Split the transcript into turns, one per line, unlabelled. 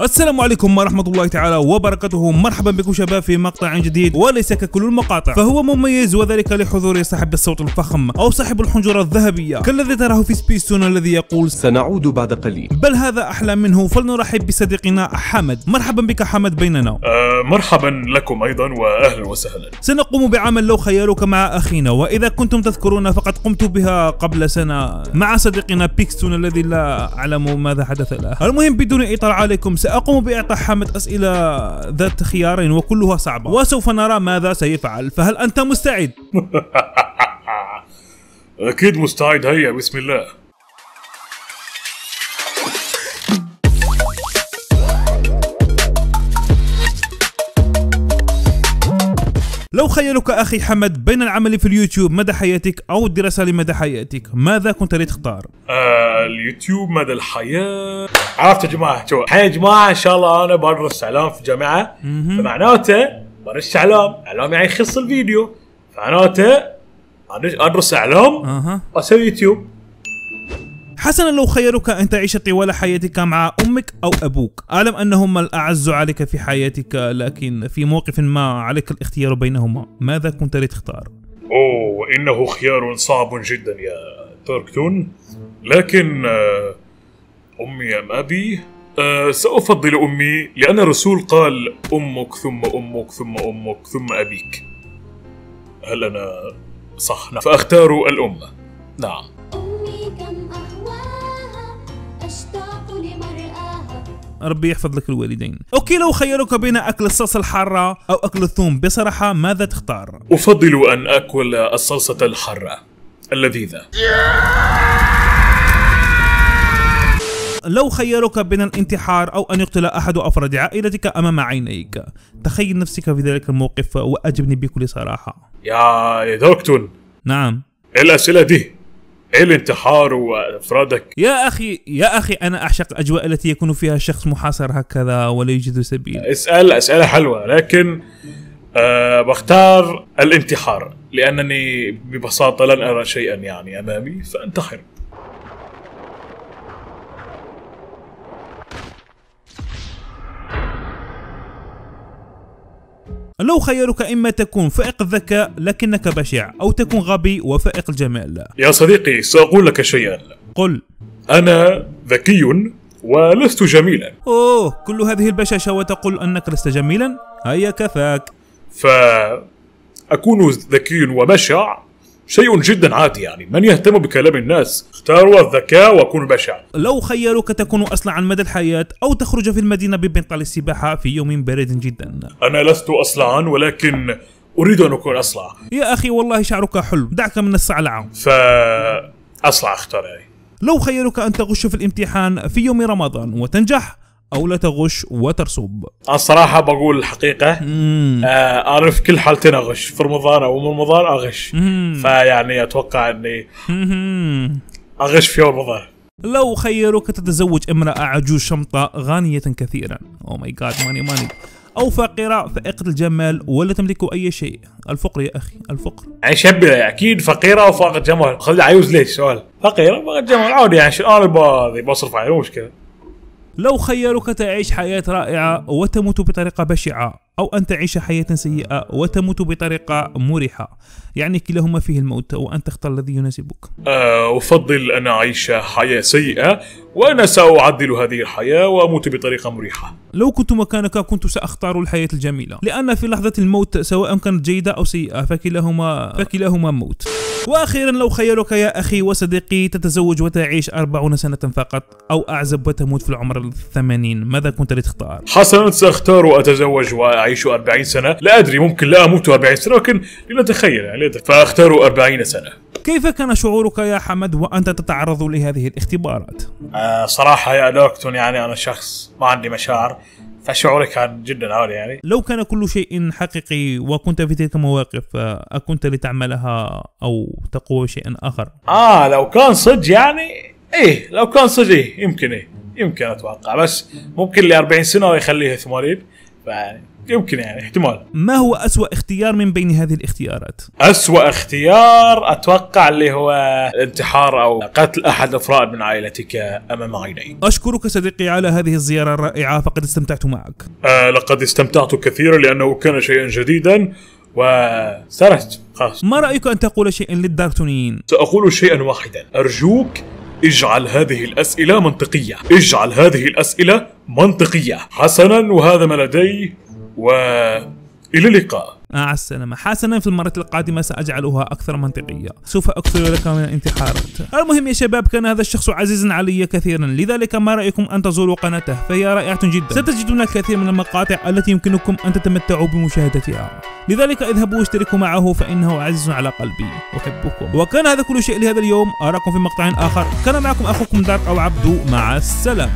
السلام عليكم ورحمة الله تعالى وبركاته. مرحبا بكم شباب في مقطع جديد وليس ككل المقاطع. فهو مميز وذلك لحضور صاحب الصوت الفخم أو صاحب الحنجرة الذهبية كالذي تراه في سبيستون الذي يقول
سنعود بعد قليل.
بل هذا أحلى منه. فلنرحب بصديقنا حمد. مرحبا بك حمد. بيننا.
آه مرحبا لكم أيضا وأهلا وسهلا.
سنقوم بعمل لو خيروك مع أخينا. وإذا كنتم تذكرون فقد قمت بها قبل سنة مع صديقنا بيكستون الذي لا أعلم ماذا حدث له. المهم بدون إطالة عليكم سأقوم بإعطاء حمد أسئلة ذات خيار وكلها صعبة. وسوف نرى ماذا سيفعل. فهل أنت مستعد؟
أكيد مستعد. هيا بسم الله.
لو خيرك أخي حمد بين العمل في اليوتيوب مدى حياتك أو الدراسة لمدى حياتك ماذا كنت لتختار؟
آه اليوتيوب مدى الحياة. عرفت يا جماعة؟ شو؟ الحين يا جماعة إن شاء الله أنا بدرس إعلام في جامعة. فمعناته بدرس إعلام. إعلام يعني يخص الفيديو. فمعناته أدرس- أدرس
إعلام
وأسوي يوتيوب.
حسنا لو خيرك أن تعيش طوال حياتك مع أمك أو أبوك. أعلم أنهما الأعز عليك في حياتك لكن في موقف ما عليك الاختيار بينهما. ماذا كنت لتختار؟
أوه إنه خيار صعب جدا يا تركتون لكن آه، أمي أم أبي آه، سأفضل أمي لأن الرسول قال أمك ثم أمك ثم أمك ثم أبيك. هل أنا صح؟ نعم. فأختار الام نعم.
ربي يحفظ لك الوالدين. أوكي لو خيرك بين أكل الصلصة الحارة أو أكل الثوم بصراحة ماذا تختار؟
أفضل أن آكل الصلصة الحارة اللذيذة.
لو خيرك بين الانتحار أو أن يقتل أحد أفراد عائلتك أمام عينيك تخيل نفسك في ذلك الموقف وأجبني بكل صراحة.
يا دكتور.
نعم.
الاسئله دي إيه الانتحار وأفرادك؟
يا أخي يا أخي أنا أعشق الأجواء التي يكون فيها الشخص محاصر هكذا ولا يوجد سبيل.
اسأل أسئلة حلوة لكن أه بختار الانتحار لأنني ببساطة لن أرى شيئا يعني أمامي فانتحر.
لو خيرك إما تكون فائق الذكاء لكنك بشع أو تكون غبي وفائق الجمال.
يا صديقي سأقول لك شيئا.
قل.
أنا ذكي ولست جميلا.
أوه كل هذه البشاشة وتقول أنك لست جميلا؟ هيا كفاك.
فأكون ذكي وبشع؟ شيء جدا عادي يعني. من يهتم بكلام الناس اختاروا الذكاء واكون بشع
لو خيروك تكون أصلعا مدى الحياة أو تخرج في المدينة ببنطال السباحة في يوم بارد جدا.
أنا لست اصلعا ولكن أريد أن أكون اصلع
يا أخي والله شعرك حلو. دعك من الصعلعة
فاصلع اختار يعني
لو خيروك أن تغش في الامتحان في يوم رمضان وتنجح أو لا تغش وترسب
أنا الصراحة بقول الحقيقة
مم.
آه أنا في كل حالتين أغش في رمضان أو من رمضان أغش.
مم.
فيعني أتوقع إني
مم.
أغش في رمضان.
لو خيروك تتزوج امرأة عجوز شمطة غنية كثيرا. أو ماي جاد ماني ماني أو فقيرة فائقة الجمال ولا تملك أي شيء. الفقر يا أخي الفقر.
يعني شبه أكيد فقيرة وفاقد جمال. خلي عيوز ليش؟ سؤال. فقيرة وفاقد جمال. عادي يعني شو أنا بصرف عليه مشكلة.
لو خيروك تعيش حياة رائعة وتموت بطريقة بشعة أو أن تعيش حياة سيئة وتموت بطريقة مريحة يعني كلاهما فيه الموت وأن تختار الذي يناسبك.
آه أفضل أن أعيش حياة سيئة وأنا سأعدل هذه الحياة وأموت بطريقة مريحة
لو كنت مكانك كنت سأختار الحياة الجميلة. لأن في لحظة الموت سواء كانت جيدة أو سيئة فكلاهما فكلاهما موت. وأخيرا لو خيرك يا أخي وصديقي تتزوج وتعيش أربعون سنة فقط أو أعزب وتموت في العمر الثمانين ماذا كنت لتختار؟
حسنا سأختار أتزوج وأعيش 40 سنة لا أدري ممكن لا أموت 40 سنة ولكن لنتخيل يعني. فأختار 40 سنة
كيف كان شعورك يا حمد وأنت تتعرض لهذه الاختبارات؟
آه صراحة يا دكتور يعني أنا شخص ما عندي مشاعر فشعوري كان جدا عالي يعني
لو كان كل شيء حقيقي وكنت في تلك المواقف أكنت لتعملها أو تقوى شيئا آخر؟
آه لو كان صدق يعني إيه لو كان صدق إيه يمكن إيه يمكن أتوقع بس ممكن لي 40 سنة ويخليها 80 فيعني يمكن يعني احتمال.
ما هو أسوأ اختيار من بين هذه الاختيارات؟
أسوأ اختيار أتوقع اللي هو الانتحار أو قتل أحد أفراد من عائلتك أمام عيني.
أشكرك صديقي على هذه الزيارة الرائعة فقد استمتعت معك.
آه لقد استمتعت كثيرا لأنه كان شيئا جديدا وسرت خلاص.
ما رأيك أن تقول شيئا للدارتونيين؟
سأقول شيئا واحدا. أرجوك اجعل هذه الأسئلة منطقية. اجعل هذه الأسئلة منطقية. حسنا وهذا ما لدي. وإلى اللقاء.
مع السلامة. حسنا في المرة القادمة سأجعلها أكثر منطقية. سوف أكثر لك من الانتحارات المهم يا شباب كان هذا الشخص عزيزا علي كثيرا. لذلك ما رأيكم أن تزوروا قناته؟ فهي رائعة جدا. ستجدون الكثير من المقاطع التي يمكنكم أن تتمتعوا بمشاهدتها. لذلك اذهبوا واشتركوا معه فإنه عزيز على قلبي. أحبكم. وكان هذا كل شيء لهذا اليوم. أراكم في مقطع آخر. كان معكم أخوكم دارك أو عبدو. مع السلامة.